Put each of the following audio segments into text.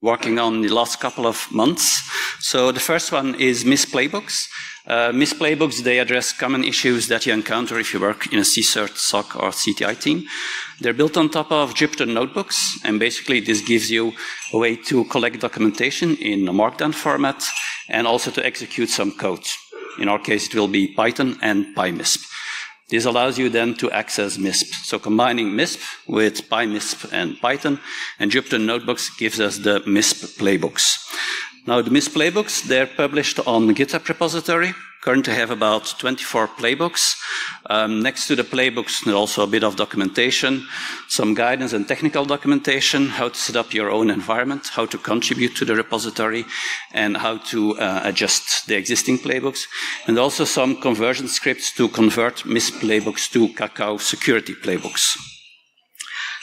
working on the last couple of months. So the first one is MISP playbooks. Uh, MISP playbooks, they address common issues that you encounter if you work in a CSIRT, SOC, or CTI team. They're built on top of Jupyter notebooks, and basically this gives you a way to collect documentation in a Markdown format and also to execute some code. In our case, it will be Python and PyMISP. This allows you then to access MISP. So combining MISP with PyMISP and Python and Jupyter Notebooks gives us the MISP playbooks. Now the MISP playbooks, they're published on the GitHub repository. Currently have about 24 playbooks. Um, next to the playbooks, there's also a bit of documentation, some guidance and technical documentation, how to set up your own environment, how to contribute to the repository, and how to uh, adjust the existing playbooks, and also some conversion scripts to convert MISP playbooks to CACAO security playbooks.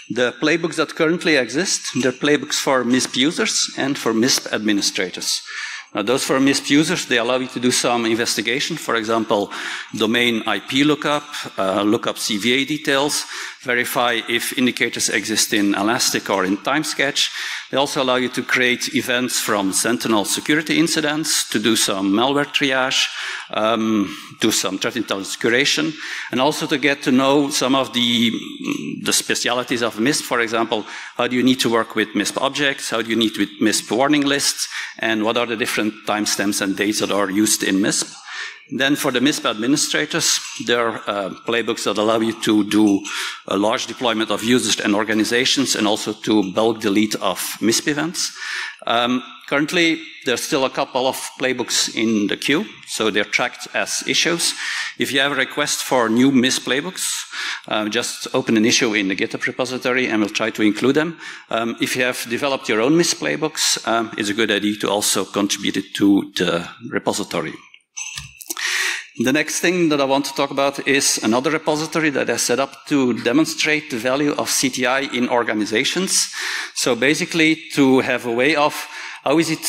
The playbooks that currently exist, they're playbooks for MISP users and for MISP administrators. Now, those for MISP users, they allow you to do some investigation, for example, domain IP lookup, uh, lookup CVE details, verify if indicators exist in Elastic or in Timesketch. They also allow you to create events from Sentinel security incidents, to do some malware triage, um, do some threat intelligence curation, and also to get to know some of the, the specialities of MISP. For example, how do you need to work with MISP objects? How do you need with MISP warning lists? And what are the different timestamps and dates that are used in MISP? Then for the MISP administrators, there are uh, playbooks that allow you to do a large deployment of users and organizations and also to bulk delete of MISP events. Um, currently, there's still a couple of playbooks in the queue, so they're tracked as issues. If you have a request for new MISP playbooks, uh, just open an issue in the GitHub repository and we'll try to include them. Um, if you have developed your own MISP playbooks, um, it's a good idea to also contribute it to the repository. The next thing that I want to talk about is another repository that I set up to demonstrate the value of CTI in organizations. So basically to have a way of how is it,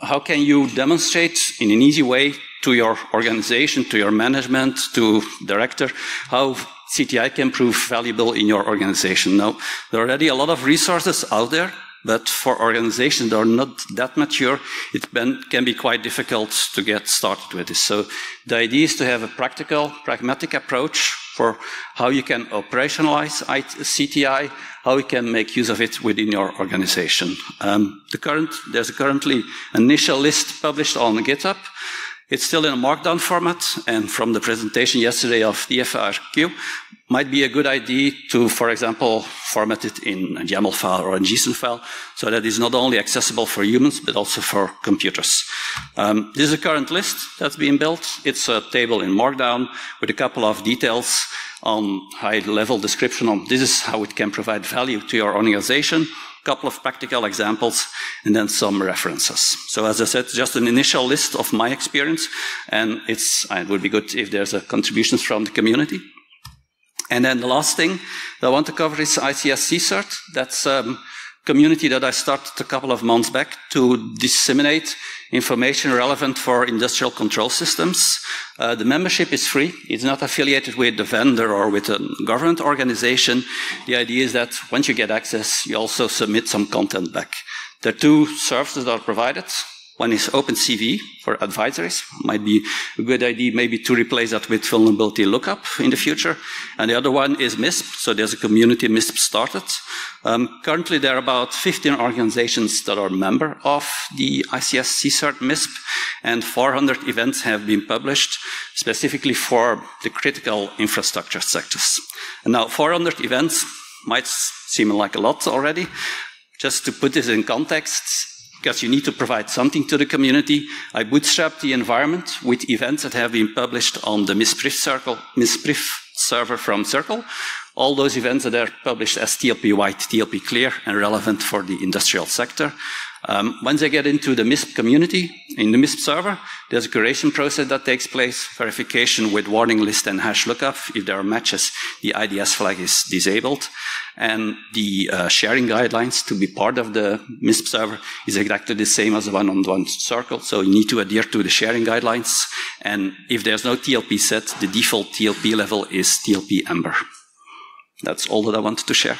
how can you demonstrate in an easy way to your organization, to your management, to director, how CTI can prove valuable in your organization. Now, there are already a lot of resources out there but for organizations that are not that mature, it can be quite difficult to get started with this. So the idea is to have a practical, pragmatic approach for how you can operationalize CTI, how you can make use of it within your organization. Um, the current, there's a currently an initial list published on GitHub. It's still in a markdown format, and from the presentation yesterday of the FAQ, might be a good idea to, for example, format it in a YAML file or a JSON file, so that it's not only accessible for humans, but also for computers. Um, this is a current list that's being built. It's a table in Markdown with a couple of details on high-level description on this is how it can provide value to your organization, couple of practical examples, and then some references. So as I said, just an initial list of my experience, and it's, it would be good if there's a contributions from the community. And then the last thing that I want to cover is ICS CSIRT. That's um, community that I started a couple of months back to disseminate information relevant for industrial control systems. Uh, the membership is free. It's not affiliated with the vendor or with a government organization. The idea is that once you get access, you also submit some content back. There are two services that are provided. One is OpenCVE for advisories. Might be a good idea maybe to replace that with vulnerability lookup in the future. And the other one is MISP. So there's a community MISP started. Um, currently there are about 15 organizations that are member of the ICS CSIRT MISP and 400 events have been published specifically for the critical infrastructure sectors. And now 400 events might seem like a lot already. Just to put this in context, because you need to provide something to the community. I bootstrapped the environment with events that have been published on the MISPPRIV CIRCL, MISPPRIV server from CIRCL. All those events that are published as TLP white, TLP clear, and relevant for the industrial sector. Um, once they get into the MISP community, in the MISP server, there's a curation process that takes place, verification with warning list and hash lookup. If there are matches, the IDS flag is disabled. And the uh, sharing guidelines to be part of the MISP server is exactly the same as the one on one CIRCL. So you need to adhere to the sharing guidelines. And if there's no TLP set, the default TLP level is TLP Amber. That's all that I wanted to share.